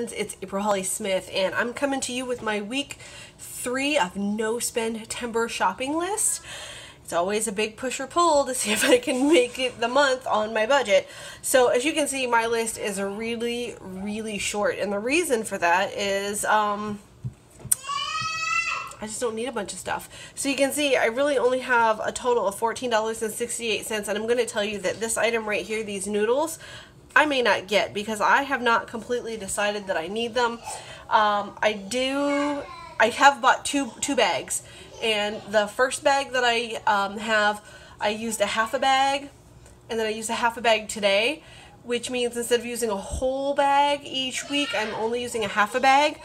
friends, it's April Holly Smith, and I'm coming to you with my week three of no Spendtember shopping list. It's always a big push or pull to see if I can make it the month on my budget. So as you can see, my list is really, really short, and the reason for that is um, I just don't need a bunch of stuff. So you can see I really only have a total of $14.68 and I'm going to tell you that this item right here, these noodles, I may not get because I have not completely decided that I need them. Um, I do, I have bought two, two bags. And the first bag that I um, have, I used a half a bag. And then I used a half a bag today which means instead of using a whole bag each week, I'm only using a half a bag,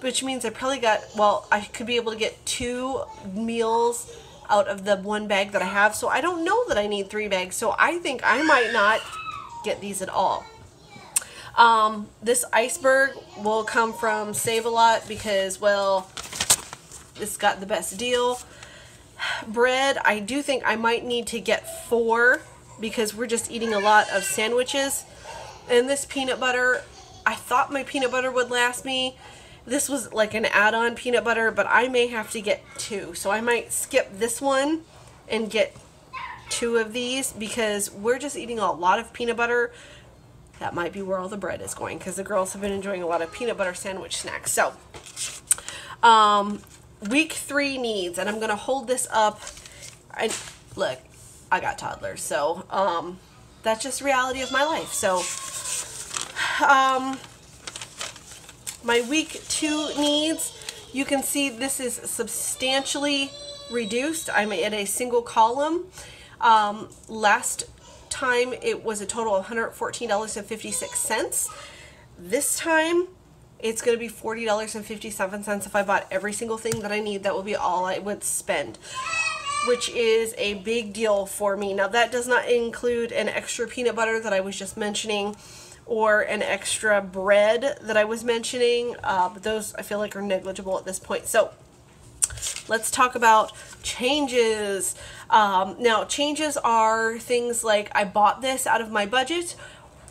which means I probably got, well, I could be able to get two meals out of the one bag that I have, so I don't know that I need three bags, so I think I might not get these at all. Um, this iceberg will come from Save-A-Lot because, well, it's got the best deal. Bread, I do think I might need to get four because we're just eating a lot of sandwiches. And this peanut butter, I thought my peanut butter would last me. This was like an add-on peanut butter, but I may have to get two. So I might skip this one and get two of these because we're just eating a lot of peanut butter. That might be where all the bread is going because the girls have been enjoying a lot of peanut butter sandwich snacks. So, um, week three needs, and I'm going to hold this up. And look, I got toddlers. So, um, that's just reality of my life. So, um, my week two needs, you can see this is substantially reduced. I'm at a single column. Um, last time it was a total of $114.56. This time it's going to be $40.57 if I bought every single thing that I need. That will be all I would spend which is a big deal for me. Now that does not include an extra peanut butter that I was just mentioning or an extra bread that I was mentioning, uh, but those I feel like are negligible at this point. So let's talk about changes. Um, now changes are things like I bought this out of my budget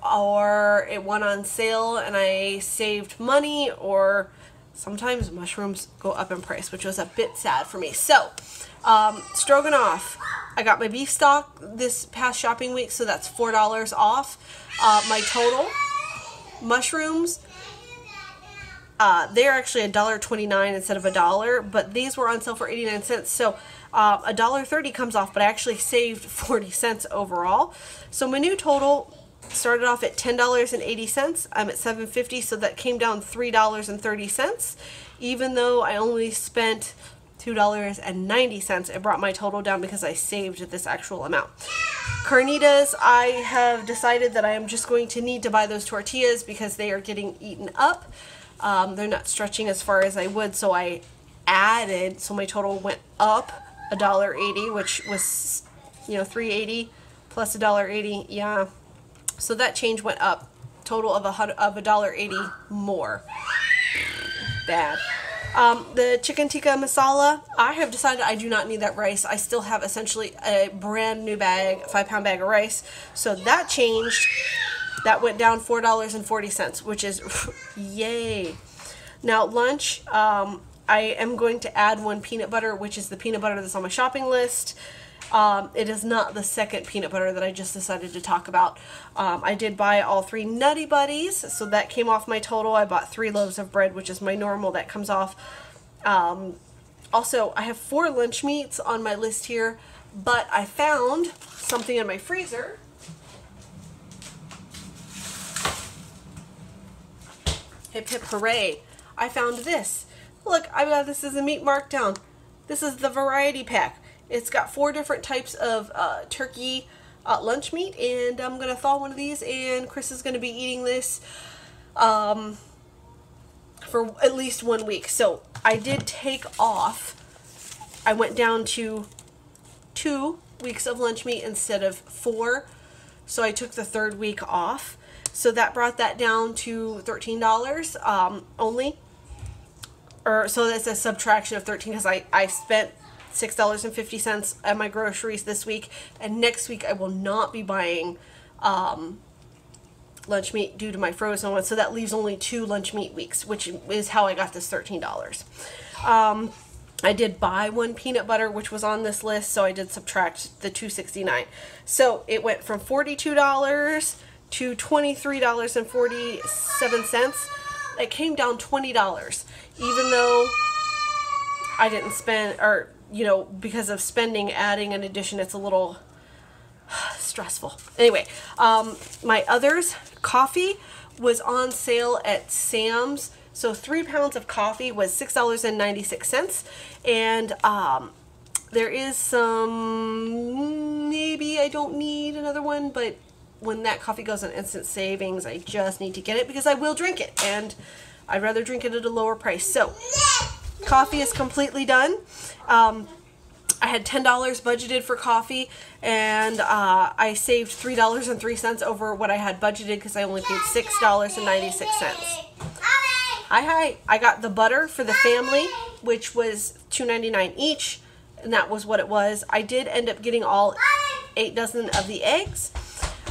or it went on sale and I saved money or sometimes mushrooms go up in price, which was a bit sad for me. So um, stroganoff. I got my beef stock this past shopping week, so that's $4 off. Uh, my total. Mushrooms. Uh, they're actually $1.29 instead of a dollar, but these were on sale for 89 cents. So uh, $1.30 comes off, but I actually saved 40 cents overall. So my new total started off at $10.80. I'm at $7.50, so that came down $3.30. Even though I only spent $2.90. It brought my total down because I saved this actual amount. Carnitas, I have decided that I am just going to need to buy those tortillas because they are getting eaten up. Um, they're not stretching as far as I would, so I added, so my total went up a dollar eighty, which was, you know, three eighty plus a dollar eighty. Yeah. So that change went up. Total of a of a dollar eighty more. Bad. Um, the chicken tikka masala, I have decided I do not need that rice. I still have essentially a brand new bag, five pound bag of rice. So that changed. That went down $4.40, which is yay. Now lunch, um, I am going to add one peanut butter, which is the peanut butter that's on my shopping list. Um, it is not the second peanut butter that I just decided to talk about. Um, I did buy all three Nutty Buddies, so that came off my total. I bought three loaves of bread, which is my normal. That comes off. Um, also, I have four lunch meats on my list here, but I found something in my freezer. Hip hip hooray. I found this. Look, I got this is a meat markdown. This is the variety pack. It's got four different types of uh, turkey uh, lunch meat and I'm going to thaw one of these and Chris is going to be eating this um, for at least one week. So I did take off. I went down to two weeks of lunch meat instead of four. So I took the third week off. So that brought that down to $13 um, only. Or so that's a subtraction of 13 because I, I spent $6.50 at my groceries this week. And next week I will not be buying um, lunch meat due to my frozen one. So that leaves only two lunch meat weeks, which is how I got this $13. Um, I did buy one peanut butter, which was on this list, so I did subtract the 269. So it went from $42 to $23.47. It came down $20, even though I didn't spend, or, you know, because of spending, adding an addition, it's a little stressful. Anyway, um, my others, coffee was on sale at Sam's. So three pounds of coffee was $6.96. And um, there is some, maybe I don't need another one, but when that coffee goes on instant savings, I just need to get it because I will drink it. And I'd rather drink it at a lower price. So coffee is completely done. Um, I had $10 budgeted for coffee and uh, I saved $3.03 over what I had budgeted because I only paid $6.96. Hi, hi. I got the butter for the family, which was $2.99 each, and that was what it was. I did end up getting all eight dozen of the eggs.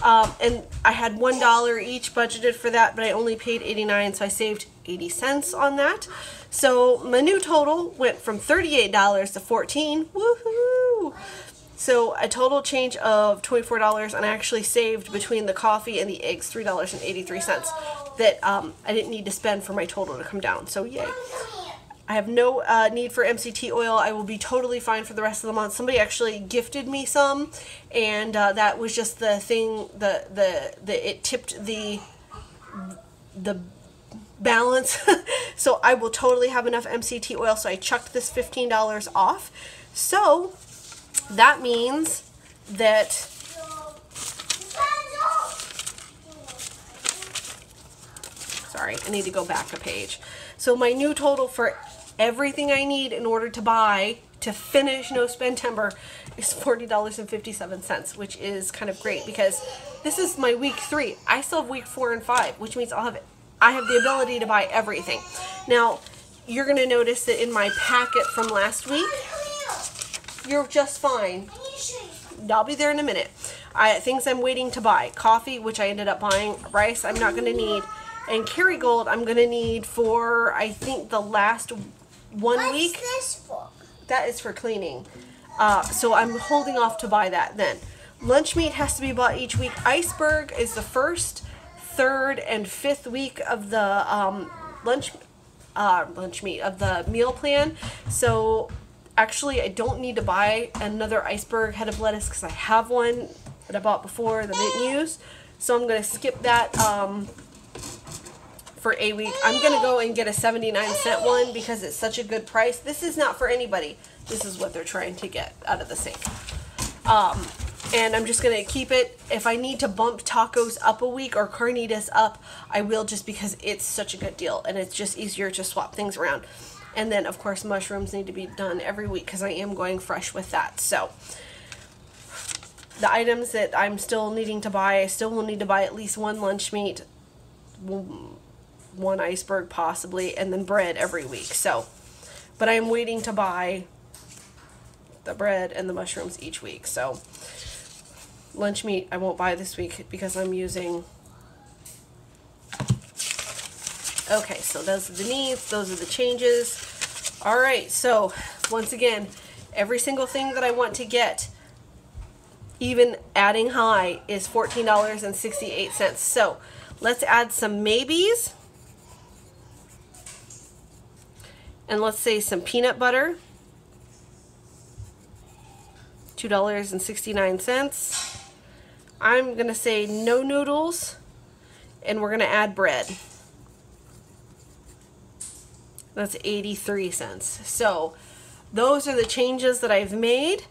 Um, and I had $1 each budgeted for that, but I only paid 89 so I saved 80 cents on that. So my new total went from $38 to 14 Woohoo! So a total change of $24 and I actually saved between the coffee and the eggs $3.83 that um, I didn't need to spend for my total to come down. So yay. I have no uh, need for MCT oil. I will be totally fine for the rest of the month. Somebody actually gifted me some, and uh, that was just the thing. The the the it tipped the the balance. so I will totally have enough MCT oil. So I chucked this fifteen dollars off. So that means that sorry, I need to go back a page. So my new total for everything I need in order to buy to finish No Spendtember is $40.57, which is kind of great because this is my week three. I still have week four and five, which means I'll have I have the ability to buy everything. Now, you're going to notice that in my packet from last week, you're just fine. I'll be there in a minute. I, things I'm waiting to buy. Coffee, which I ended up buying. Rice, I'm not going to need. And Kerrygold, I'm going to need for, I think, the last one What's week. this for? That is for cleaning. Uh, so I'm holding off to buy that then. Lunch meat has to be bought each week. Iceberg is the first, third, and fifth week of the um, lunch uh, lunch meat of the meal plan. So actually, I don't need to buy another iceberg head of lettuce because I have one that I bought before that I didn't use. So I'm gonna skip that. Um, for a week. I'm going to go and get a 79 cent one because it's such a good price. This is not for anybody. This is what they're trying to get out of the sink. Um, and I'm just going to keep it. If I need to bump tacos up a week or carnitas up, I will just because it's such a good deal and it's just easier to swap things around. And then, of course, mushrooms need to be done every week because I am going fresh with that. So, the items that I'm still needing to buy, I still will need to buy at least one lunch meat, one iceberg possibly, and then bread every week. So, but I'm waiting to buy the bread and the mushrooms each week. So, lunch meat I won't buy this week because I'm using. Okay, so those are the needs, those are the changes. All right, so once again, every single thing that I want to get, even adding high, is $14.68. So let's add some maybes. And let's say some peanut butter. $2.69 I'm gonna say no noodles and we're gonna add bread. That's 83 cents. So those are the changes that I've made.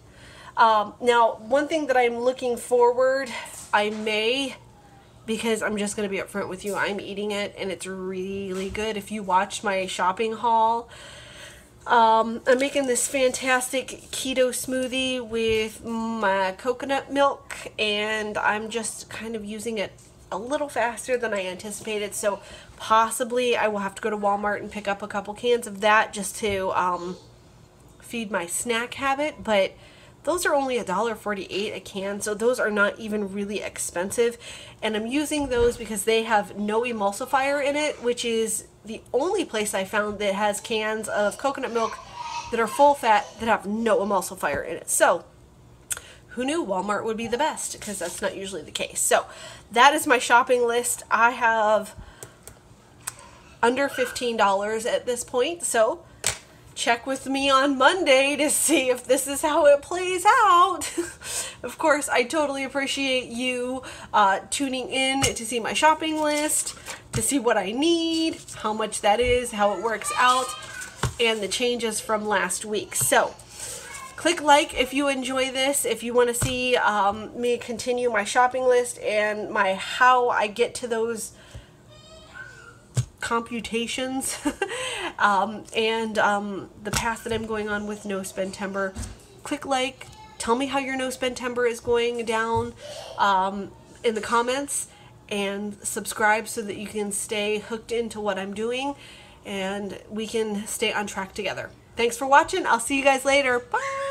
Um, now one thing that I'm looking forward I may because I'm just going to be upfront with you. I'm eating it and it's really good. If you watched my shopping haul, um, I'm making this fantastic keto smoothie with my coconut milk and I'm just kind of using it a little faster than I anticipated. So possibly I will have to go to Walmart and pick up a couple cans of that just to um, feed my snack habit. But those are only $1.48 a can, so those are not even really expensive. And I'm using those because they have no emulsifier in it, which is the only place I found that has cans of coconut milk that are full fat that have no emulsifier in it. So, who knew Walmart would be the best? Because that's not usually the case. So, that is my shopping list. I have under $15 at this point. So, check with me on Monday to see if this is how it plays out. of course, I totally appreciate you uh, tuning in to see my shopping list, to see what I need, how much that is, how it works out, and the changes from last week. So, click like if you enjoy this if you want to see um, me continue my shopping list and my how I get to those computations um, and um, the path that I'm going on with No Spendtember. Click like, tell me how your No Spendtember is going down um, in the comments, and subscribe so that you can stay hooked into what I'm doing and we can stay on track together. Thanks for watching. I'll see you guys later. Bye.